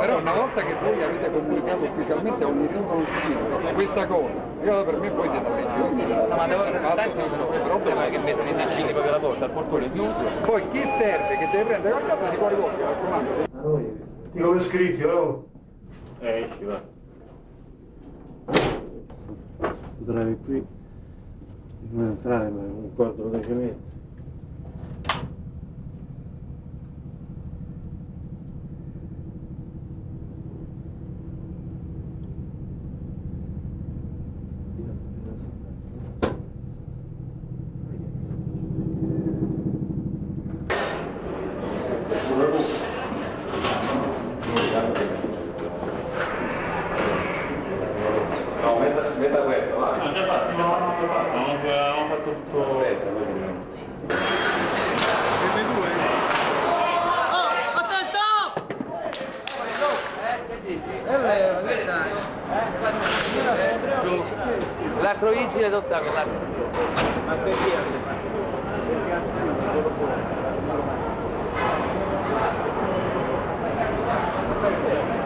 Però una volta che voi avete comunicato ufficialmente a ogni singolo cittadino questa cosa, io per me poi siete peggiori. No, ma devo rappresentare il problema che mettono i sigilli proprio alla porta, al portone chiuso. Poi chi serve che deve prendere la casa si può rivolgere al comando. Ti come scricchio, no? Eh, esci, va. Potrai qui. Non entrare, ma un quarto di cemento. Rebels tutto... Aspetta, L'altro vigile sotto la Ma perché? Perché?